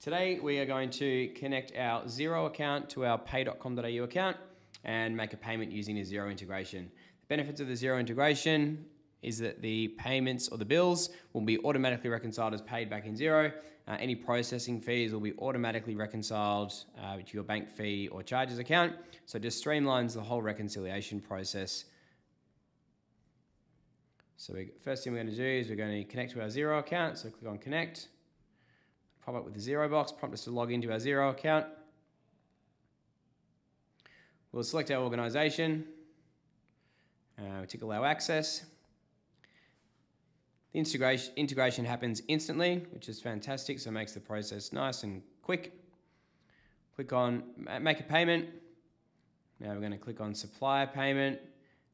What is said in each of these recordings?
Today we are going to connect our Xero account to our pay.com.au account and make a payment using a Xero integration. The benefits of the Xero integration is that the payments or the bills will be automatically reconciled as paid back in Xero. Uh, any processing fees will be automatically reconciled uh, to your bank fee or charges account. So it just streamlines the whole reconciliation process. So we, first thing we're going to do is we're going to connect to our Xero account. So click on connect pop up with the Xero box, prompt us to log into our Xero account. We'll select our organization, uh, tick allow access. The integration, integration happens instantly, which is fantastic, so it makes the process nice and quick. Click on make a payment. Now we're going to click on supplier payment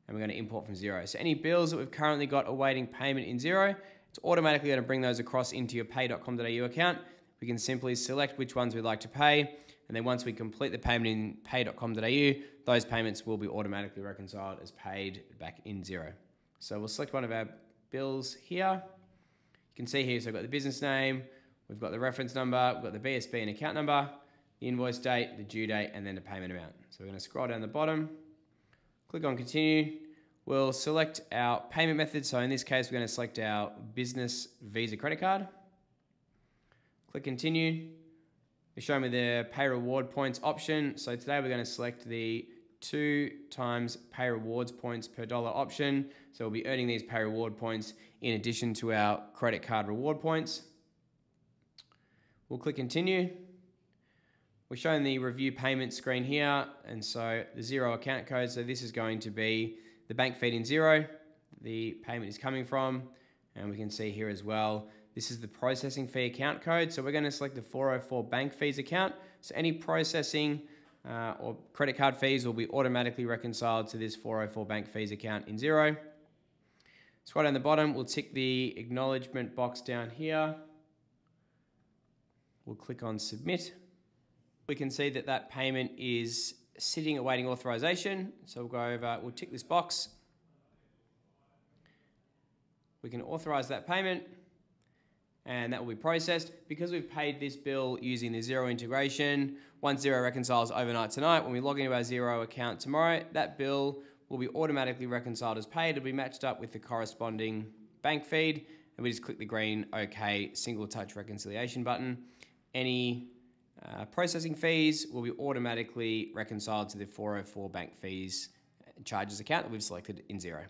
and we're going to import from Xero. So any bills that we've currently got awaiting payment in Xero, it's automatically going to bring those across into your pay.com.au account we can simply select which ones we'd like to pay. And then once we complete the payment in pay.com.au, those payments will be automatically reconciled as paid back in Xero. So we'll select one of our bills here. You can see here, so I've got the business name, we've got the reference number, we've got the BSB and account number, the invoice date, the due date, and then the payment amount. So we're going to scroll down the bottom, click on continue. We'll select our payment method. So in this case, we're going to select our business Visa credit card. Click continue. They show me the pay reward points option. So today we're going to select the two times pay rewards points per dollar option. So we'll be earning these pay reward points in addition to our credit card reward points. We'll click continue. We're showing the review payment screen here. And so the Xero account code. So this is going to be the bank feed in Xero. The payment is coming from. And we can see here as well this is the processing fee account code. So we're going to select the 404 bank fees account. So any processing uh, or credit card fees will be automatically reconciled to this 404 bank fees account in Xero. So right down the bottom, we'll tick the acknowledgement box down here. We'll click on submit. We can see that that payment is sitting awaiting authorization. So we'll go over, we'll tick this box. We can authorize that payment and that will be processed. Because we've paid this bill using the Xero integration, once Xero reconciles overnight tonight, when we log into our Xero account tomorrow, that bill will be automatically reconciled as paid. It'll be matched up with the corresponding bank feed, and we just click the green OK single touch reconciliation button. Any uh, processing fees will be automatically reconciled to the 404 bank fees charges account that we've selected in Xero.